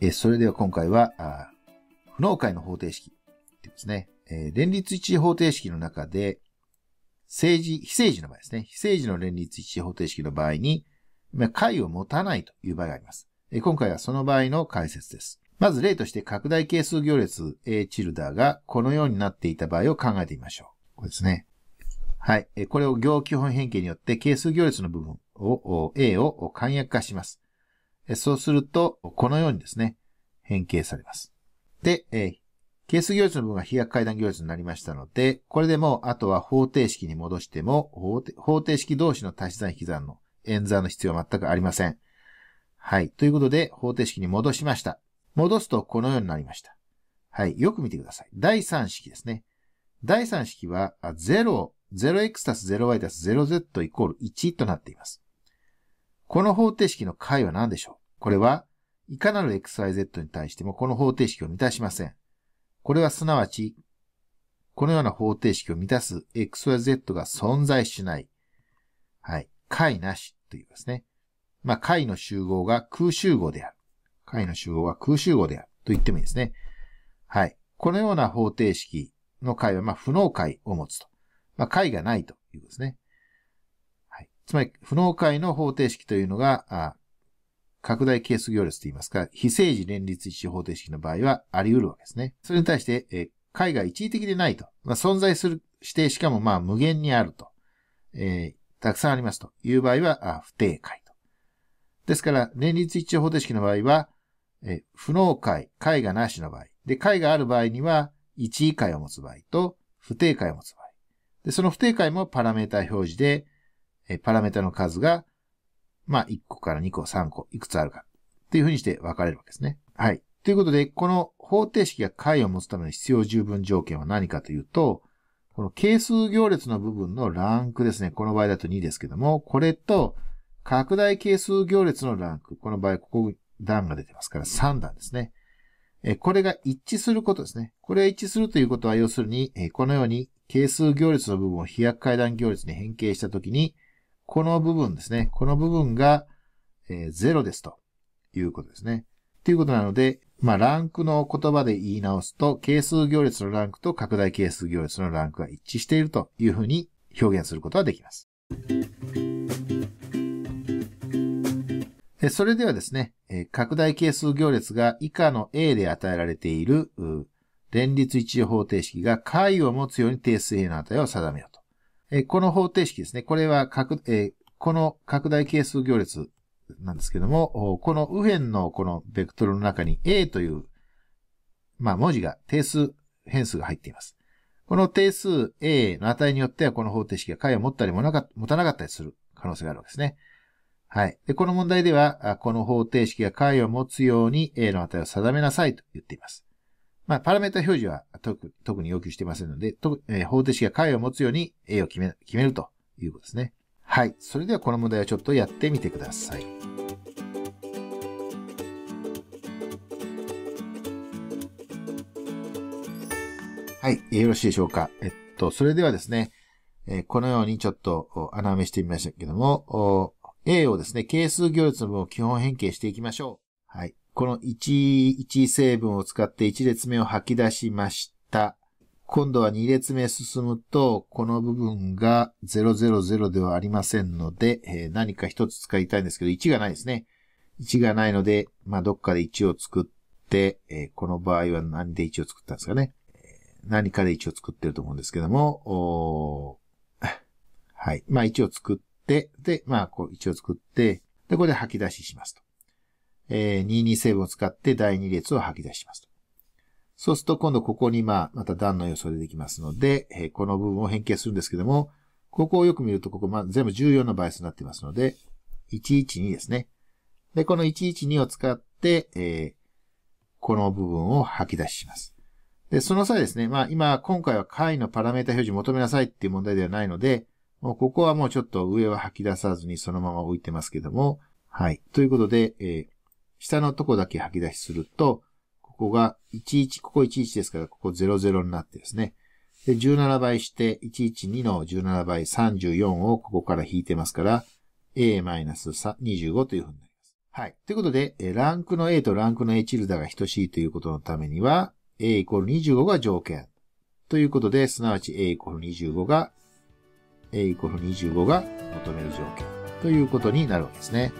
えそれでは今回は、不能解の方程式ですね、え連立一次方程式の中で、政治、非政治の場合ですね。非政治の連立一次方程式の場合に、解を持たないという場合があります。え今回はその場合の解説です。まず例として拡大係数行列 A チルダーがこのようになっていた場合を考えてみましょう。これですね。はい。これを行基本変形によって係数行列の部分を A を簡約化します。そうすると、このようにですね、変形されます。で、え係数行列の部分が飛躍階段行列になりましたので、これでもう、あとは方程式に戻しても、方程式同士の足し算引き算の演算の必要は全くありません。はい。ということで、方程式に戻しました。戻すとこのようになりました。はい。よく見てください。第3式ですね。第3式は、0、0x たす 0y たす 0z イコール1となっています。この方程式の解は何でしょう？これは、いかなる xyz に対してもこの方程式を満たしません。これはすなわち、このような方程式を満たす xyz が存在しない。はい。解なしと言いうですね。まあ、解の集合が空集合である。解の集合は空集合であると言ってもいいですね。はい。このような方程式の解は、まあ、不能解を持つと。まあ、解がないということですね。つまり、不能解の方程式というのが、拡大係数行列と言いますか、非正時連立一致方程式の場合はあり得るわけですね。それに対して、解が一時的でないと。まあ、存在する、してしかもまあ無限にあると。えー、たくさんありますという場合は、あ不定解と。ですから、連立一致方程式の場合は、え不能解、解がなしの場合。で、解がある場合には、一位解を持つ場合と、不定解を持つ場合。で、その不定解もパラメータ表示で、えパラメータの数がまあ、1個から2個、3個、いくつあるか。っていうふうにして分かれるわけですね。はい。ということで、この方程式が解を持つための必要十分条件は何かというと、この係数行列の部分のランクですね。この場合だと2ですけども、これと拡大係数行列のランク。この場合、ここ段が出てますから3段ですね。えこれが一致することですね。これが一致するということは、要するに、このように係数行列の部分を飛躍階段行列に変形したときに、この部分ですね。この部分が、えー、0ですということですね。ということなので、まあ、ランクの言葉で言い直すと、係数行列のランクと拡大係数行列のランクが一致しているというふうに表現することができます。それではですね、拡大係数行列が以下の A で与えられている連立一次方程式が解を持つように定数 A の値を定めよう。えこの方程式ですね。これは、えこの拡大係数行列なんですけども、この右辺のこのベクトルの中に A という、まあ文字が定数変数が入っています。この定数 A の値によってはこの方程式が解を持ったりも持たなかったりする可能性があるわけですね。はい。で、この問題では、この方程式が解を持つように A の値を定めなさいと言っています。まあ、パラメータ表示は特特に要求してませんので、とえー、方程式が解を持つように A を決め決めるということですね。はい。それではこの問題をちょっとやってみてください。はい。よろしいでしょうか。えっと、それではですね、えー、このようにちょっと穴埋めしてみましたけども、A をですね、係数行列の分を基本変形していきましょう。はい。この1、1成分を使って1列目を吐き出しました。今度は2列目進むと、この部分が000ではありませんので、何か一つ使いたいんですけど、1がないですね。1がないので、まあ、どっかで1を作って、この場合は何で1を作ったんですかね。何かで1を作ってると思うんですけども、はい。まあ、1を作って、で、まあ、こう1を作って、で、これで吐き出ししますと。えー、227を使って第2列を吐き出します。そうすると今度ここにまあ、また段の予想でできますので、えー、この部分を変形するんですけども、ここをよく見るとここ、まあ、全部14の倍数になっていますので、112ですね。で、この112を使って、えー、この部分を吐き出します。で、その際ですね、まあ今、今回は解のパラメータ表示求めなさいっていう問題ではないので、もうここはもうちょっと上は吐き出さずにそのまま置いてますけども、はい。ということで、えー、下のとこだけ吐き出しすると、ここが11、ここ11ですから、ここ00になってですね。で、17倍して、112の17倍34をここから引いてますから、a-25 というふうになります。はい。ということで、ランクの A とランクの A チルダが等しいということのためには、A イコール25が条件。ということで、すなわち A イコール25が、A イコール25が求める条件。ということになるわけですね。